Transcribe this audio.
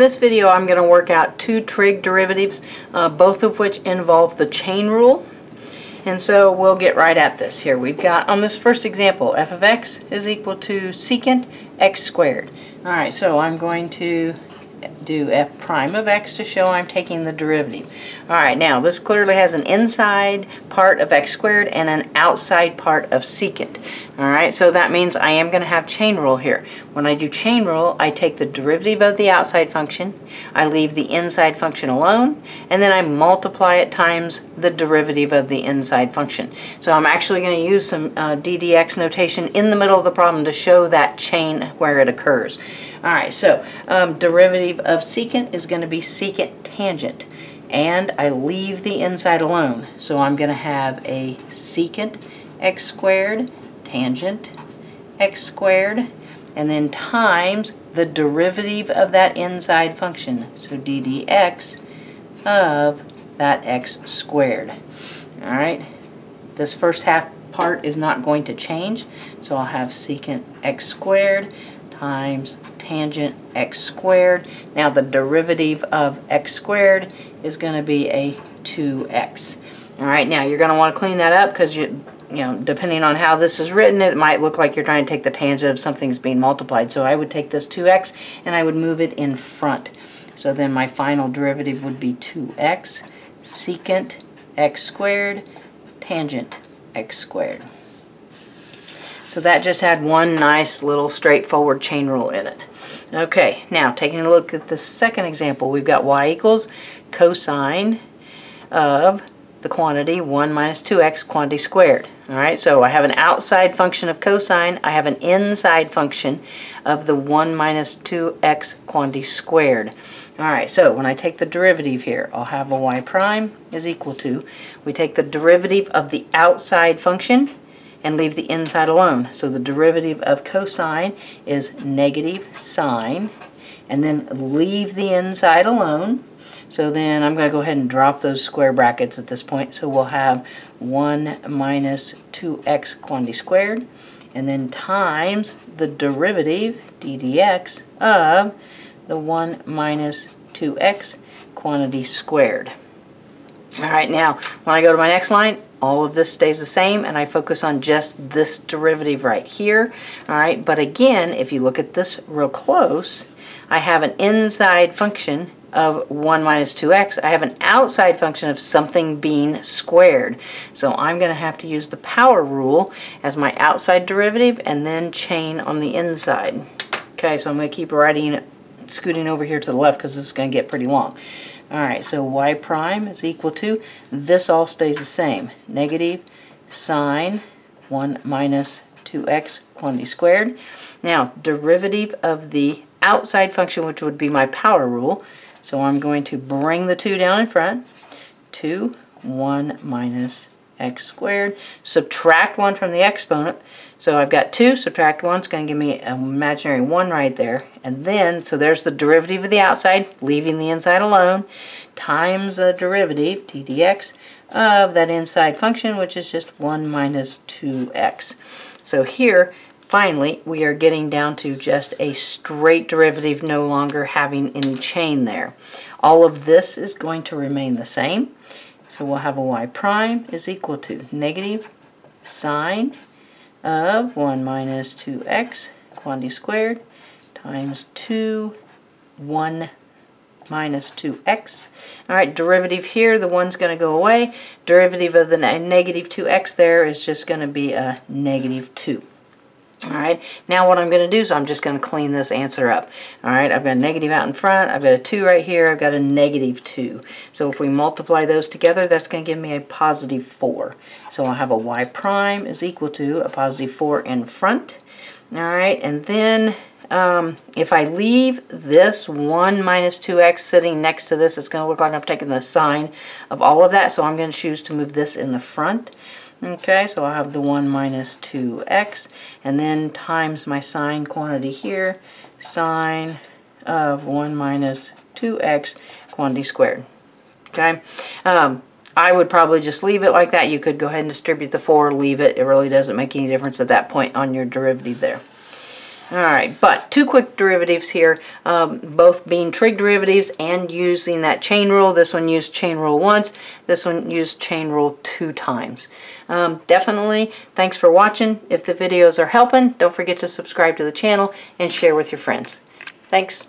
this video I'm going to work out two trig derivatives, uh, both of which involve the chain rule. And so we'll get right at this here. We've got, on this first example, f of x is equal to secant x squared. Alright, so I'm going to do f prime of x to show I'm taking the derivative. Alright, now this clearly has an inside part of x squared and an outside part of secant. Alright, so that means I am going to have chain rule here. When I do chain rule, I take the derivative of the outside function, I leave the inside function alone, and then I multiply it times the derivative of the inside function. So I'm actually going to use some uh, ddx notation in the middle of the problem to show that chain where it occurs. Alright, so um, derivative of secant is going to be secant tangent. And I leave the inside alone. So I'm going to have a secant x squared tangent x squared and then times the derivative of that inside function. So d dx of that x squared. Alright, this first half part is not going to change. So I'll have secant x squared times tangent x squared. Now the derivative of x squared is going to be a 2x. Alright, now you're going to want to clean that up because you you know, depending on how this is written, it might look like you're trying to take the tangent of something's being multiplied. So I would take this 2x and I would move it in front. So then my final derivative would be 2x secant x squared tangent x squared. So that just had one nice little straightforward chain rule in it. Okay, now taking a look at the second example, we've got y equals cosine of the quantity 1 minus 2x quantity squared. Alright, so I have an outside function of cosine, I have an inside function of the 1 minus 2x quantity squared. Alright, so when I take the derivative here, I'll have a y prime is equal to, we take the derivative of the outside function and leave the inside alone. So the derivative of cosine is negative sine, and then leave the inside alone. So then I'm going to go ahead and drop those square brackets at this point. So we'll have 1 minus 2x quantity squared and then times the derivative, d dx, of the 1 minus 2x quantity squared. Alright, now when I go to my next line, all of this stays the same and I focus on just this derivative right here. Alright, but again, if you look at this real close, I have an inside function of 1 minus 2x, I have an outside function of something being squared. So I'm going to have to use the power rule as my outside derivative and then chain on the inside. Okay, so I'm going to keep writing, scooting over here to the left because this is going to get pretty long. Alright, so y prime is equal to, this all stays the same, negative sine 1 minus 2x quantity squared. Now, derivative of the outside function, which would be my power rule, so I'm going to bring the 2 down in front. 2, 1 minus x squared. Subtract 1 from the exponent. So I've got 2, subtract 1 is going to give me an imaginary 1 right there. And then, so there's the derivative of the outside, leaving the inside alone, times the derivative, d dx, of that inside function, which is just 1 minus 2x. So here, Finally, we are getting down to just a straight derivative, no longer having any chain there. All of this is going to remain the same. So we'll have a y prime is equal to negative sine of 1 minus 2x quantity squared times 2, 1 minus 2x. All right, derivative here, the 1's going to go away. Derivative of the negative 2x there is just going to be a negative 2. Alright, now what I'm going to do is I'm just going to clean this answer up. Alright, I've got a negative out in front, I've got a 2 right here, I've got a negative 2. So if we multiply those together, that's going to give me a positive 4. So I'll have a y prime is equal to a positive 4 in front. Alright, and then um, if I leave this 1 minus 2x sitting next to this, it's going to look like I'm taking the sine of all of that, so I'm going to choose to move this in the front. Okay, so I'll have the 1 minus 2x, and then times my sine quantity here, sine of 1 minus 2x quantity squared. Okay, um, I would probably just leave it like that. You could go ahead and distribute the 4, leave it. It really doesn't make any difference at that point on your derivative there. All right, but two quick derivatives here, um, both being trig derivatives and using that chain rule. This one used chain rule once, this one used chain rule two times. Um, definitely, thanks for watching. If the videos are helping, don't forget to subscribe to the channel and share with your friends. Thanks.